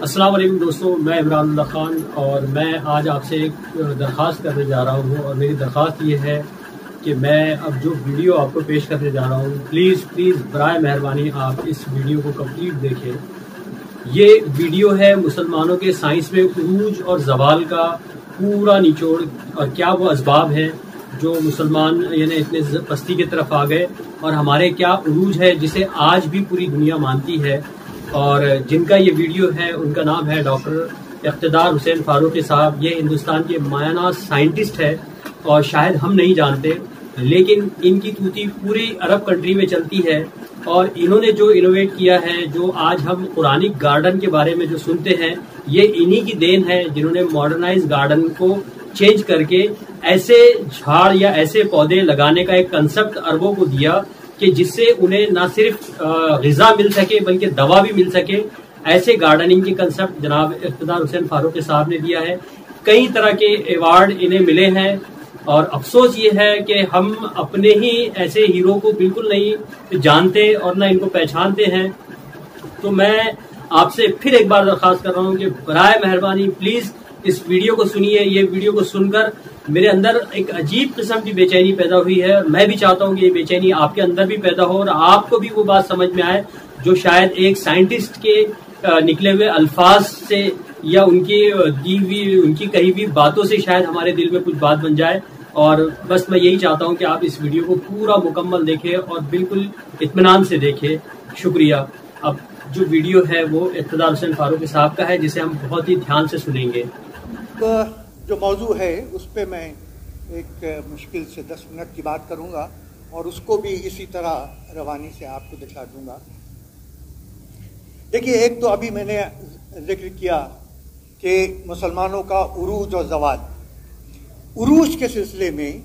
अस्सलाम वालेकुम दोस्तों, मैं इमरान खान और मैं आज आपसे एक दरख्वास्त करने जा रहा हूँ और मेरी दरख्वास्त ये है कि मैं अब जो वीडियो आपको पेश करने जा रहा हूँ प्लीज़ प्लीज़ बर मेहरबानी आप इस वीडियो को कंप्लीट देखें। ये वीडियो है मुसलमानों के साइंस में उरूज और जवाल का पूरा निचोड़ और क्या वो इसबाब है जो मुसलमान, यानी इतने पस्ती की तरफ़ आ गए और हमारे क्या उरूज है जिसे आज भी पूरी दुनिया मानती है। और जिनका ये वीडियो है, उनका नाम है डॉक्टर इकतदार हुसैन फारूकी साहब। ये हिंदुस्तान के मायाना साइंटिस्ट है और शायद हम नहीं जानते, लेकिन इनकी तूती पूरी अरब कंट्री में चलती है और इन्होंने जो इनोवेट किया है, जो आज हम पुरानिक गार्डन के बारे में जो सुनते हैं, ये इन्हीं की देन है जिन्होंने मॉडर्नाइज गार्डन को चेंज करके ऐसे झाड़ या ऐसे पौधे लगाने का एक कंसेप्ट अरबों को दिया कि जिससे उन्हें ना सिर्फ़ गजा मिल सके, बल्कि दवा भी मिल सके। ऐसे गार्डनिंग के कंसेप्ट जनाब इकतदार हुसैन फारूक साहब ने दिया है। कई तरह के अवार्ड इन्हें मिले हैं और अफसोस ये है कि हम अपने ही ऐसे हीरो को बिल्कुल नहीं जानते और ना इनको पहचानते हैं। तो मैं आपसे फिर एक बार दरखास्त कर रहा हूँ कि बरए मेहरबानी प्लीज़ इस वीडियो को सुनिए, ये वीडियो को सुनकर मेरे अंदर एक अजीब किस्म की बेचैनी पैदा हुई है। मैं भी चाहता हूँ कि ये बेचैनी आपके अंदर भी पैदा हो और आपको भी वो बात समझ में आए, जो शायद एक साइंटिस्ट के निकले हुए अल्फाज से या उनकी दी हुई, उनकी कही हुई बातों से शायद हमारे दिल में कुछ बात बन जाए। और बस मैं यही चाहता हूँ कि आप इस वीडियो को पूरा मुकम्मल देखें और बिल्कुल इतमान से देखें। शुक्रिया। अब जो वीडियो है वो इकतदार हुसैन फारूक साहब का है, जिसे हम बहुत ही ध्यान से सुनेंगे। तो जो मौजू है, उस पर मैं एक मुश्किल से दस मिनट की बात करूँगा और उसको भी इसी तरह रवानी से आपको दिखा दूँगा। देखिए, एक तो अभी मैंने ज़िक्र किया कि मुसलमानों का उरूज और जवाल उरूज के सिलसिले में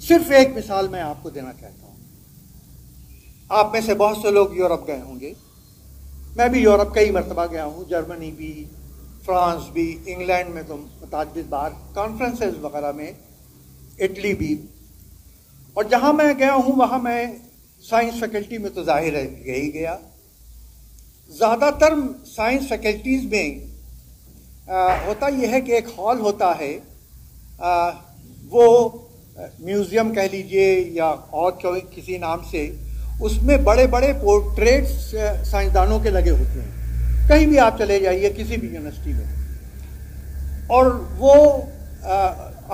सिर्फ़ एक मिसाल मैं आपको देना चाहता हूँ। आप में से बहुत से लोग यूरोप गए होंगे। मैं भी यूरोप कई मरतबा गया हूँ, जर्मनी भी फ्रांस भी इंग्लैंड में तो मुतद बार कॉन्फ्रेंसेस वगैरह में इटली भी। और जहाँ मैं गया हूँ वहाँ मैं साइंस फैकल्टी में तो ज़ाहिर है ही गया। ज़्यादातर साइंस फैकल्टीज़ में आ, होता यह है कि एक हॉल होता है आ, वो म्यूज़ियम कह लीजिए या और किसी नाम से उसमें बड़े बड़े पोर्ट्रेट्स साइंसदानों के लगे होते हैं। कहीं भी आप चले जाइए, किसी भी यूनिवर्सिटी में। और वो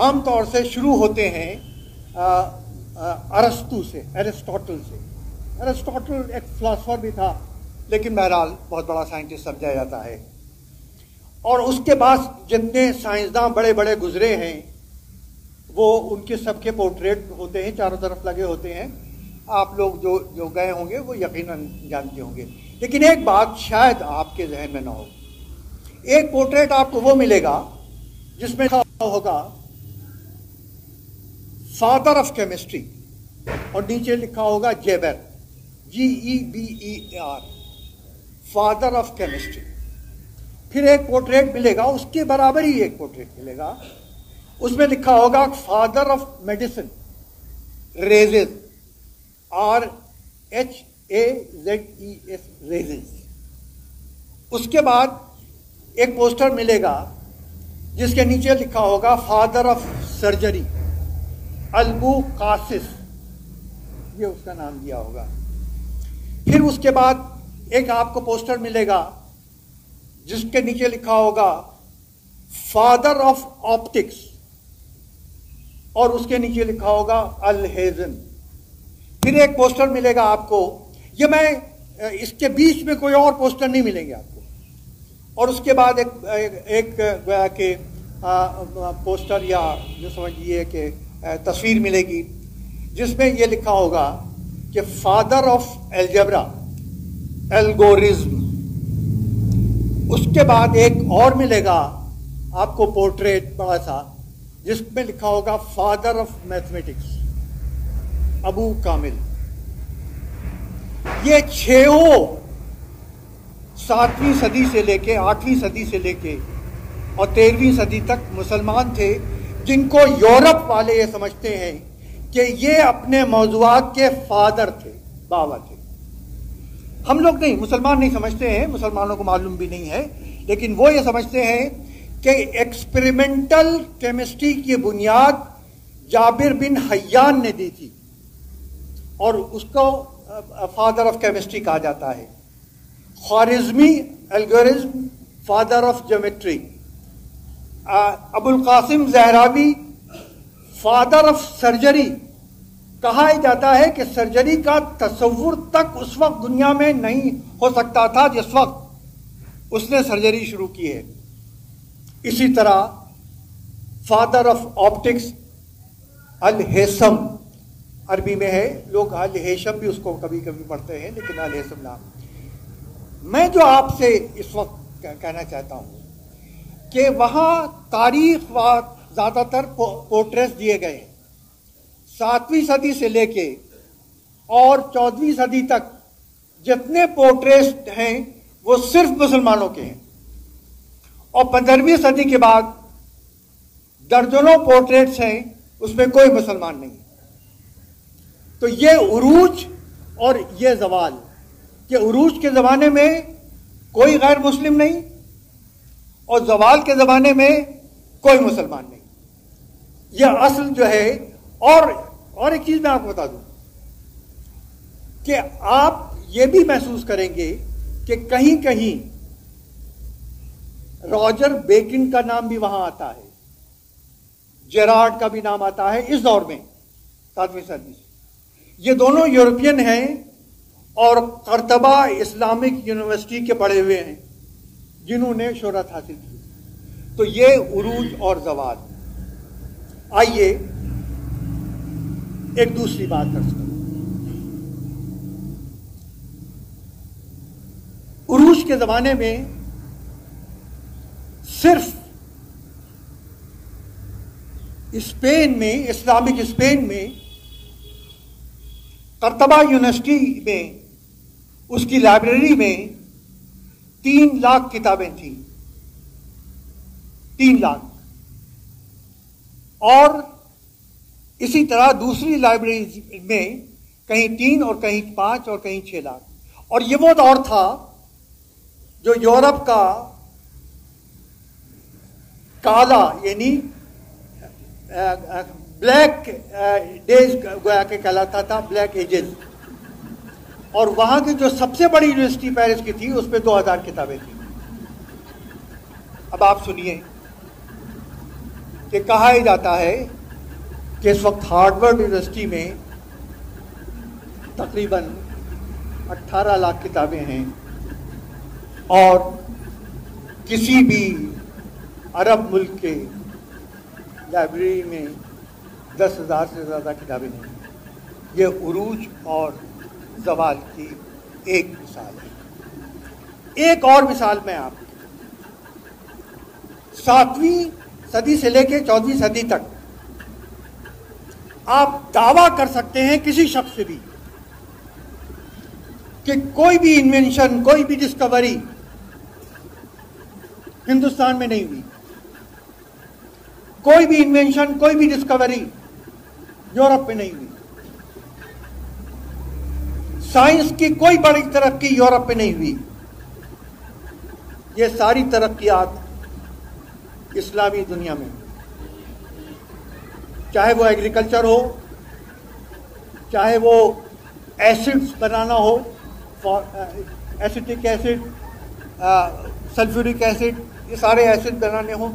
आमतौर से शुरू होते हैं अरस्तु से एरिस्टोटल से। एरिस्टोटल एक फिलासफर भी था, लेकिन बहरहाल बहुत बड़ा साइंटिस्ट समझा जाता है। और उसके बाद जितने साइंसदान बड़े बड़े गुजरे हैं, वो उनके सबके पोर्ट्रेट होते हैं, चारों तरफ़ लगे होते हैं। आप लोग जो जो गए होंगे, वो यकीनन जानते होंगे। लेकिन एक बात शायद आपके जहन में ना हो। एक पोर्ट्रेट आपको वो मिलेगा, जिसमें होगा, फादर ऑफ़ केमिस्ट्री और नीचे लिखा होगा Geber G E B E R father of chemistry फिर एक पोर्ट्रेट मिलेगा, उसके बराबर ही एक पोर्ट्रेट मिलेगा। उसमें लिखा होगा, father of medicine, Rhazes R H A Z E S Rhazes उसके बाद एक पोस्टर मिलेगा, जिसके नीचे लिखा होगा father of surgery Albucasis ये उसका नाम दिया होगा। फिर उसके बाद एक आपको पोस्टर मिलेगा, जिसके नीचे लिखा होगा फादर ऑफ़ ऑप्टिक्स और उसके नीचे लिखा होगा अलहेजन फिर एक पोस्टर मिलेगा आपको। ये मैं इसके बीच में कोई और पोस्टर नहीं मिलेंगे आपको। और उसके बाद एक एक, एक के पोस्टर या जो समझिए कि तस्वीर मिलेगी जिसमें ये लिखा होगा कि फादर ऑफ़ एल्जबरा एल्गोरिज्म। उसके बाद एक और मिलेगा आपको पोर्ट्रेट बड़ा सा जिसमें लिखा होगा father of mathematics Abu Kamil. ये छो सातवीं सदी से लेके आठवीं सदी से लेके और तेरहवीं सदी तक मुसलमान थे, जिनको यूरोप वाले ये समझते हैं कि ये अपने मौजूद के फादर थे, बाबा थे। हम लोग नहीं, मुसलमान नहीं समझते हैं, मुसलमानों को मालूम भी नहीं है, लेकिन वो ये समझते हैं कि एक्सपेरिमेंटल केमिस्ट्री की बुनियाद जाबिर बिन हयान ने दी थी। और उसको फादर ऑफ़ केमिस्ट्री कहा जाता है। Khwarizmi algorithm father of geometry Abul Qasim Zahrawi father of surgery कहा जाता है कि सर्जरी का तस्वुर तक उस वक्त दुनिया में नहीं हो सकता था जिस वक्त उसने सर्जरी शुरू की है। इसी तरह father of optics al Haytham अरबी में है, लोग अल हेशम भी उसको कभी कभी पढ़ते हैं, लेकिन अल हेसम नाम। मैं जो आपसे इस वक्त कहना चाहता हूँ कि वहाँ तारीख व ज़्यादातर पोर्ट्रेट्स दिए गए हैं। सातवीं सदी से लेके और चौदहवीं सदी तक जितने पोर्ट्रेट हैं, वो सिर्फ़ मुसलमानों के हैं। और पंद्रहवीं सदी के बाद दर्जनों पोर्ट्रेट्स हैं, उसमें कोई मुसलमान नहीं। तो ये उरूज और ये जवाल ये उरूज के ज़माने में कोई गैर मुस्लिम नहीं और जवाल के ज़माने में कोई मुसलमान नहीं। यह असल जो है, और और एक चीज़ मैं आपको बता दूँ कि आप ये भी महसूस करेंगे कि कहीं कहीं रॉजर बेकिन का नाम भी वहाँ आता है जेराड का भी नाम आता है इस दौर में सातवीं सदी से ये दोनों यूरोपियन हैं और करतबा इस्लामिक यूनिवर्सिटी के पढ़े हुए हैं, जिन्होंने शोहरत हासिल की। तो ये उरूज और जवाद। आइए एक दूसरी बात करूँ। उरूज के जमाने में सिर्फ़ स्पेन में, इस्लामिक स्पेन में करतबा यूनिवर्सिटी में, उसकी लाइब्रेरी में तीन लाख किताबें थी। तीन लाख। और इसी तरह दूसरी लाइब्रेरी में कहीं तीन और कहीं पाँच और कहीं छह लाख। और ये वो दौर था जो यूरोप का काला, यानी ब्लैक डेज़ गोया के कहलाता था ब्लैक एजेस और वहाँ की जो सबसे बड़ी यूनिवर्सिटी पेरिस की थी उसमें 2000 किताबें थी। अब आप सुनिए कि कहा ही जाता है कि इस वक्त हार्डवर्ड यूनिवर्सिटी में तकरीबन 18 लाख किताबें हैं और किसी भी अरब मुल्क के लाइब्रेरी में दस हज़ार से ज़्यादा किताबें नहीं ये उरूज और जवाल की एक मिसाल है। एक और मिसाल मैं आप, सातवीं सदी से लेकर चौदहवीं सदी तक आप दावा कर सकते हैं किसी शख्स से भी कि कोई भी इन्वेंशन कोई भी डिस्कवरी हिंदुस्तान में नहीं हुई। कोई भी इन्वेंशन कोई भी डिस्कवरी यूरोप में नहीं हुई। साइंस की कोई बड़ी तरक्की यूरोप में नहीं हुई। ये सारी तरक्यात इस्लामी दुनिया में। चाहे वो एग्रीकल्चर हो, चाहे वो एसिड्स बनाना हो एसिटिक एसिड सल्फ्यूरिक एसिड, ये सारे एसिड बनाने हो।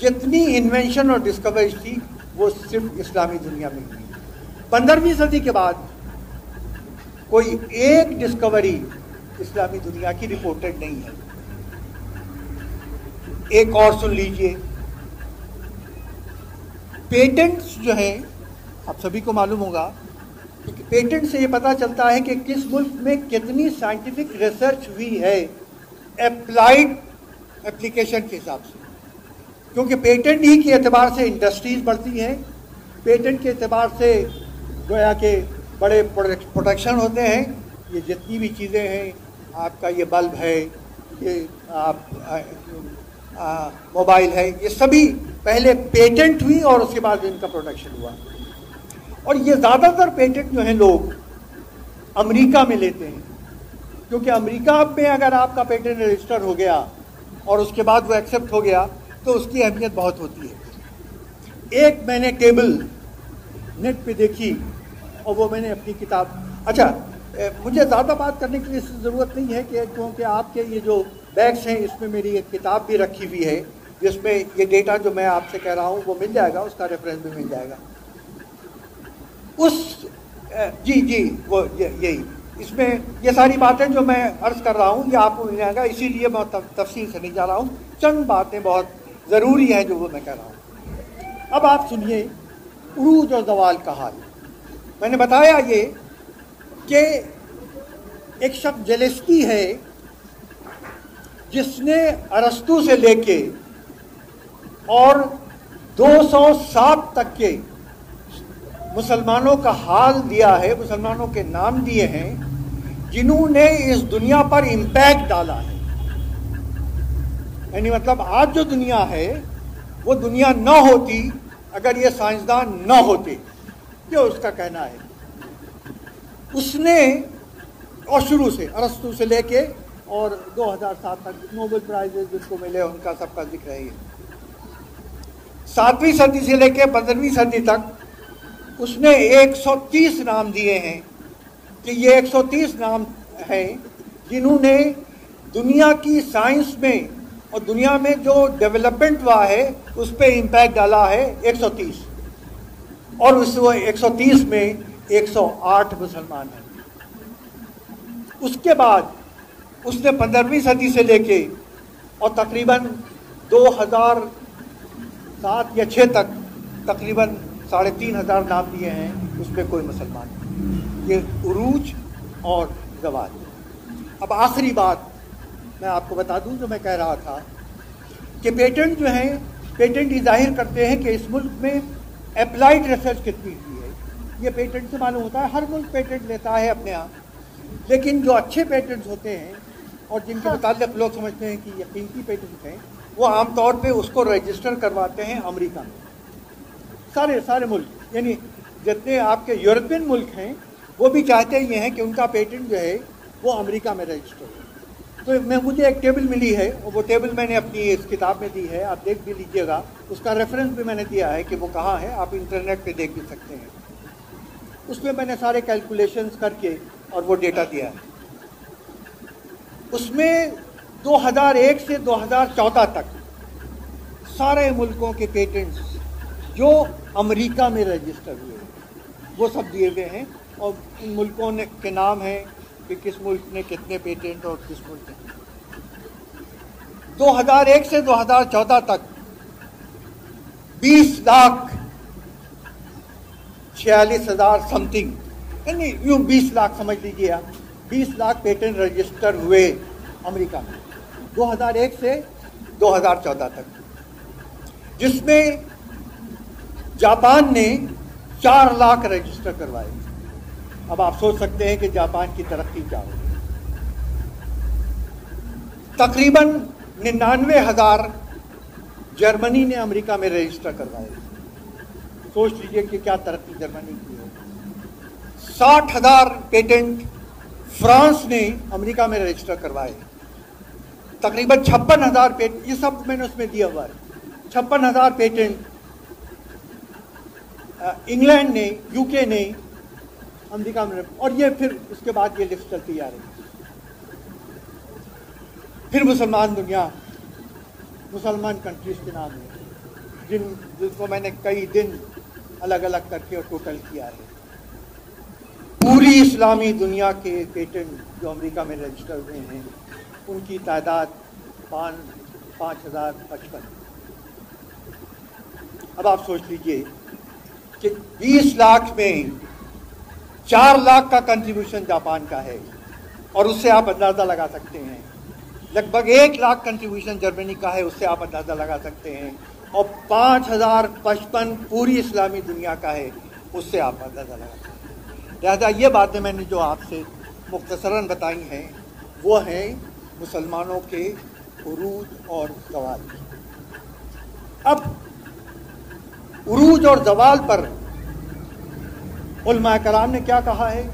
जितनी इन्वेंशन और डिस्कवरीज थी वो सिर्फ़ इस्लामी दुनिया में हुई पंद्रहवीं सदी के बाद कोई एक डिस्कवरी इस्लामी दुनिया की रिपोर्टेड नहीं है। एक और सुन लीजिए। पेटेंट्स जो हैं, आप सभी को मालूम होगा कि पेटेंट से ये पता चलता है कि किस मुल्क में कितनी साइंटिफिक रिसर्च हुई है अप्लाइड एप्लीकेशन के हिसाब से। क्योंकि पेटेंट ही के अतबार से इंडस्ट्रीज़ बढ़ती हैं। पेटेंट के अतबार से गोया के बड़े प्रोटेक्शन होते हैं। ये जितनी भी चीज़ें हैं, आपका ये बल्ब है, ये आप मोबाइल है, ये सभी पहले पेटेंट हुई और उसके बाद इनका प्रोटेक्शन हुआ। और ये ज़्यादातर पेटेंट जो हैं लोग अमेरिका में लेते हैं। क्योंकि अमेरिका में अगर आपका पेटेंट रजिस्टर हो गया और उसके बाद वो एक्सेप्ट हो गया तो उसकी अहमियत बहुत होती है। एक मैंने टेबल नेट पे देखी और वो मैंने अपनी किताब अच्छा मुझे ज़्यादा बात करने के की ज़रूरत नहीं है कि, क्योंकि आपके ये जो बैग्स हैं, इसमें मेरी एक किताब भी रखी हुई है, जिसमें ये डेटा जो मैं आपसे कह रहा हूँ, वो मिल जाएगा, उसका रेफरेंस भी मिल जाएगा। उस जी जी, वो यही इसमें ये सारी बातें जो मैं अर्ज़ कर रहा हूँ, ये आपको मिल जाएगा, इसीलिए मैं तफसील से नहीं जा रहा हूँ। चंद बातें बहुत ज़रूरी है जो वो मैं कह रहा हूँ। अब आप सुनिए उरूज और जवाल का हाल। मैंने बताया ये कि एक शख्स जलेस्की है, जिसने अरस्तु से लेके और 207 तक के मुसलमानों का हाल दिया है, मुसलमानों के नाम दिए हैं, जिन्होंने इस दुनिया पर इम्पैक्ट डाला है। यानी मतलब आज जो दुनिया है, वो दुनिया न होती अगर ये साइंसदान न होते। ये उसका कहना है। उसने और शुरू से, अरस्तु से लेके और 2007 तक नोबेल प्राइजेज जिनको मिले, उनका सबका ज़िक्र है सातवीं सदी से लेकर पंद्रहवीं सदी तक उसने 130 नाम दिए हैं। कि ये 130 नाम हैं जिन्होंने दुनिया की साइंस में और दुनिया में जो डेवलपमेंट हुआ है, उस पर इम्पैक्ट डाला है 130 और उस 130 में 108 मुसलमान हैं। उसके बाद उसने पंद्रहवीं सदी से लेके और तकरीबन 2007 या 6 तक तकरीबन साढ़े तीन हज़ार नाम दिए हैं उसमें कोई मुसलमान नहीं। ये उरूज और जवाज अब आखिरी बात मैं आपको बता दूँ जो मैं कह रहा था कि पेटेंट जो हैं पेटेंट ये ज़ाहिर करते हैं कि इस मुल्क में अप्लाइड रिसर्च कितनी हुई है। ये पेटेंट से मालूम होता है हर मुल्क पेटेंट लेता है अपने यहाँ लेकिन जो अच्छे पेटेंट्स होते हैं और जिनके हाँ। मुताबिक लोग समझते हैं कि ये कीमती पेटेंट हैं वो आमतौर पे उसको रजिस्टर करवाते हैं अमेरिका में। सारे सारे मुल्क यानी जितने आपके यूरोपियन मुल्क हैं वो भी चाहते ही हैं कि उनका पेटेंट जो है वो अमेरिका में रजिस्टर हो। तो मैं, मुझे एक टेबल मिली है वो टेबल मैंने अपनी इस किताब में दी है, आप देख भी लीजिएगा। उसका रेफरेंस भी मैंने दिया है कि वो कहाँ है, आप इंटरनेट पे देख भी सकते हैं। उसमें मैंने सारे कैलकुलेशंस करके और वो डेटा दिया है। उसमें 2001 से 2014 तक सारे मुल्कों के पेटेंट्स जो अमेरिका में रजिस्टर हुए वो सब दिए गए हैं, और उन मुल्कों ने के नाम हैं कि किस मुल्क ने कितने पेटेंट और किस मुल्क ने? 2001 से 2014 तक 20 लाख छियालीस हज़ार समथिंग यानी यूँ बीस लाख समझ लीजिए आप, बीस लाख पेटेंट रजिस्टर हुए अमेरिका में 2001 से 2014 तक, जिसमें जापान ने चार लाख रजिस्टर करवाए। अब आप सोच सकते हैं कि जापान की तरक्की क्या होगी। तकरीबन निन्यानवे हज़ार जर्मनी ने अमेरिका में रजिस्टर करवाए सोच लीजिए कि क्या तरक्की जर्मनी की है साठ हज़ार पेटेंट फ्रांस ने अमेरिका में रजिस्टर करवाए। तकरीबन छप्पन हज़ार पेटेंट ये सब मैंने उसमें दिया हुआ है। छप्पन हज़ार पेटेंट इंग्लैंड ने, यूके ने अमेरिका में और ये फिर उसके बाद ये लिस्ट चलती जा रही फिर मुसलमान दुनिया, मुसलमान कंट्रीज़ के नाम है, जिन जिनको मैंने कई दिन अलग अलग करके और टोटल किया है। पूरी इस्लामी दुनिया के पेटेंट जो अमेरिका में रजिस्टर हुए हैं, उनकी तादाद पाँच पाँच हज़ार पचपन। अब आप सोच लीजिए कि 20 लाख में चार लाख का कंट्रीब्यूशन जापान का है। और उससे आप अंदाज़ा लगा सकते हैं। लगभग एक लाख कंट्रीब्यूशन जर्मनी का है, उससे आप अंदाज़ा लगा सकते हैं। और पाँच हज़ार पचपन पूरी इस्लामी दुनिया का है, उससे आप अंदाज़ा लगा सकते हैं। लिहाजा ये बातें मैंने जो आपसे मुख्तसरा बताई हैं, वो हैं मुसलमानों के उरूज और जवाल। अब उरूज और जवाल पर कराम ने क्या कहा है?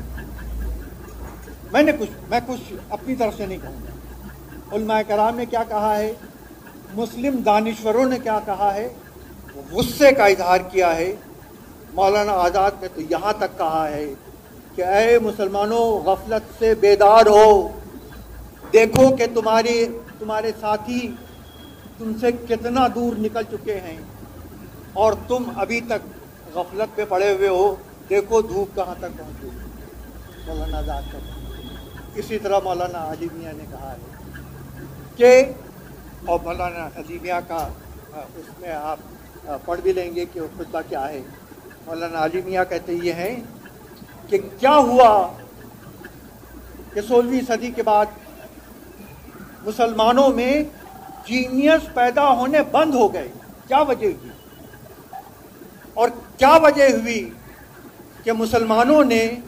मैंने कुछ, मैं कुछ अपनी तरफ़ से नहीं कहूँगा। उलमा कराम ने क्या कहा है? मुस्लिम दानश्वरों ने क्या कहा है? गुस्से का इजहार किया है। मौलाना आज़ाद ने तो यहाँ तक कहा है कि अय मुसलमानों, गफलत से बेदार हो। देखो कि तुम्हारे तुम्हारे साथी तुमसे कितना दूर निकल चुके हैं और तुम अभी तक गफलत पे पड़े हुए हो। देखो धूप कहाँ तक पहुँची? मौलाना आज़ाद का इसी तरह मौलाना आजी मियाँ ने कहा है कि, और मौलाना अजी मियाँ का उसमें आप पढ़ भी लेंगे कि वो खुतबा क्या है। मौलाना अली मियाँ कहते ये हैं कि क्या हुआ कि सोलहवीं सदी के बाद मुसलमानों में जीनियस पैदा होने बंद हो गए। क्या वजह हुई? और क्या वजह हुई? कि मुसलमानों ने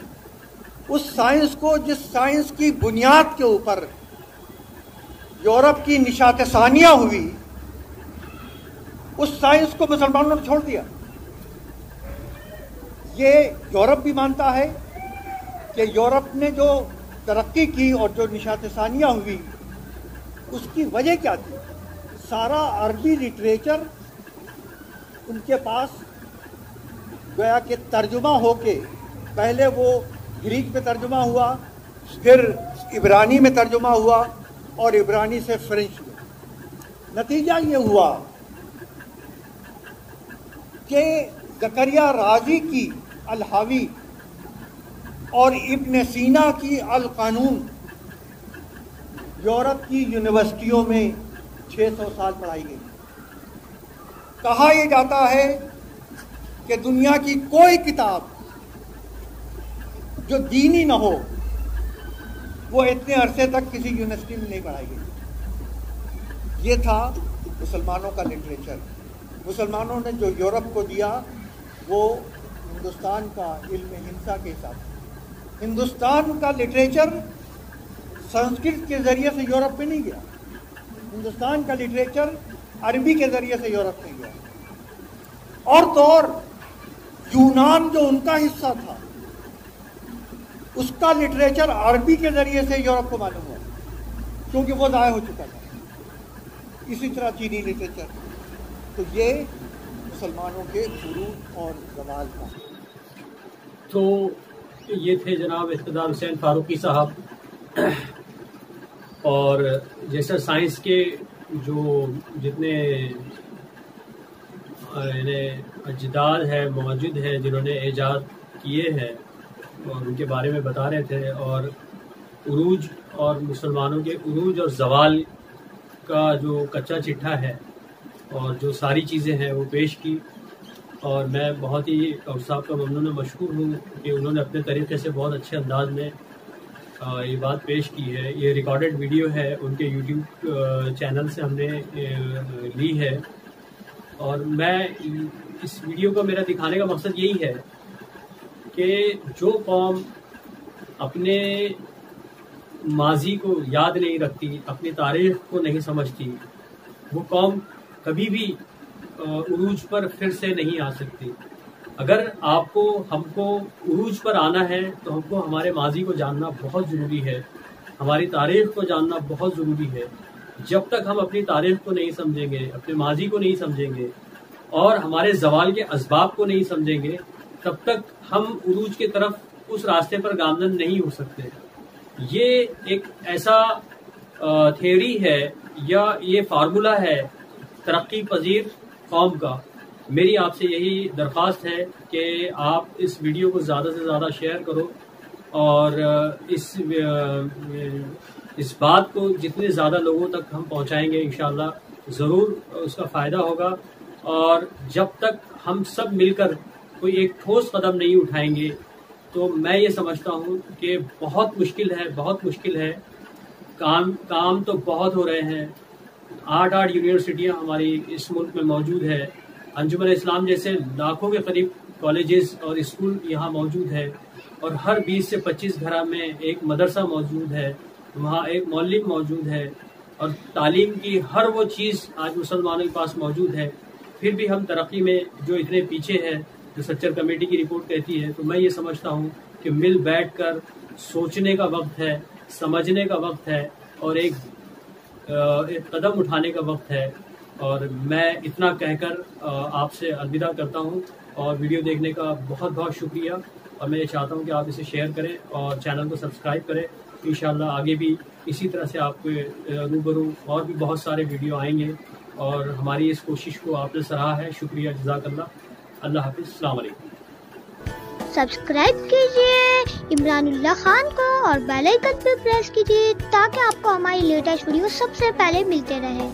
उस साइंस को, जिस साइंस की बुनियाद के ऊपर यूरोप की निशात सानिया हुई, उस साइंस को मुसलमानों ने छोड़ दिया। ये यूरोप भी मानता है कि यूरोप ने जो तरक्की की और जो निशात सानिया हुई, उसकी वजह क्या थी? सारा अरबी लिटरेचर उनके पास गया कि तर्जुमा होके पहले वो ग्रीक में तर्जुमा हुआ, फिर इब्रानी में तर्जुमा हुआ और इब्रानी से फ्रेंच में। नतीजा ये हुआ कि जकरिया राज़ी की अलहावी और इब्न सीना की अल कानून यूरोप की यूनिवर्सिटियों में 600 साल पढ़ाई गई। कहा यह जाता है कि दुनिया की कोई किताब जो दीनी ना हो, वो इतने अरसे तक किसी यूनिवर्सिटी में नहीं पढ़ाई गई। ये था मुसलमानों का लिटरेचर मुसलमानों ने जो यूरोप को दिया, वो हिंदुस्तान का इल्म हिंसा के हिसाब हिंदुस्तान का लिटरेचर संस्कृत के ज़रिए से यूरोप में नहीं गया। हिंदुस्तान का लिटरेचर अरबी के ज़रिए से यूरोप में गया। और तो और यूनान जो उनका हिस्सा था, उसका लिटरेचर अरबी के ज़रिए से यूरोप को मालूम हुआ, क्योंकि वो ज़ाय हो चुका था। इसी तरह चीनी लिटरेचर। तो ये मुसलमानों के गुरु और जवाल का तो ये थे जनाब इकतदार हुसैन फारूकी साहब। और जैसे साइंस के जो जितने अजदाद है, मौजूद हैं, जिन्होंने ईजाद किए हैं और उनके बारे में बता रहे थे और उरूज और मुसलमानों के उरूज और जवाल का जो कच्चा चिट्ठा है और जो सारी चीज़ें हैं वो पेश की। और मैं बहुत ही डॉक्टर साहब का ममनून मशहूर हूँ कि उन्होंने अपने तरीके से बहुत अच्छे अंदाज में ये बात पेश की है। ये रिकॉर्डेड वीडियो है, उनके यूट्यूब चैनल से हमने ली है। और मैं इस वीडियो को मेरा दिखाने का मकसद यही है कि जो कौम अपने माजी को याद नहीं रखती, अपनी तारीख को नहीं समझती, वो कौम कभी भी उरूज पर फिर से नहीं आ सकती। अगर आपको, हमको उरूज पर आना है तो हमको हमारे माजी को जानना बहुत ज़रूरी है, हमारी तारीख को जानना बहुत ज़रूरी है। जब तक हम अपनी तारीफ़ को नहीं समझेंगे, अपने माजी को नहीं समझेंगे और हमारे जवाल के इसबाब को नहीं समझेंगे, तब तक हम उरूज की तरफ़ उस रास्ते पर गामजन नहीं हो सकते ये एक ऐसा थ्योरी है या ये फार्मूला है तरक्की पजीर कौम का। मेरी आपसे यही दरख्वास्त है कि आप इस वीडियो को ज़्यादा से ज़्यादा शेयर करो और इस इस बात को जितने ज़्यादा लोगों तक हम पहुंचाएँगे इन ज़रूर उसका फ़ायदा होगा। और जब तक हम सब मिलकर कोई एक ठोस कदम नहीं उठाएँगे तो मैं ये समझता हूँ कि बहुत मुश्किल है, बहुत मुश्किल है। काम काम तो बहुत हो रहे हैं। आठ आठ यूनिवर्सिटियाँ हमारी इस मुल्क में मौजूद है। अंजुमन इस्लाम जैसे लाखों के करीब कॉलेजेस और स्कूल यहाँ मौजूद है। और हर 20 से 25 घर में एक मदरसा मौजूद है। वहाँ एक मौलिक मौजूद है और तालीम की हर वो चीज़ आज मुसलमानों के पास मौजूद है। फिर भी हम तरक्की में जो इतने पीछे हैं जो सच्चर कमेटी की रिपोर्ट कहती है तो मैं ये समझता हूँ कि मिल बैठ कर सोचने का वक्त है समझने का वक्त है और एक, एक कदम उठाने का वक्त है। और मैं इतना कहकर आपसे अलविदा करता हूँ और वीडियो देखने का बहुत बहुत शुक्रिया। और मैं ये चाहता हूँ कि आप इसे शेयर करें और चैनल को सब्सक्राइब करें। इन आगे भी इसी तरह से आपके रूबरू और भी बहुत सारे वीडियो आएँगे और हमारी इस कोशिश को आपने सराहा है। शुक्रिया जजाकल्ला अल्लाह हाफिज़। सब्सक्राइब कीजिए इमरान खान को और बेल आइकन पर प्रेस कीजिए ताकि आपको हमारी लेटेस्ट वीडियो सबसे पहले मिलते रहे।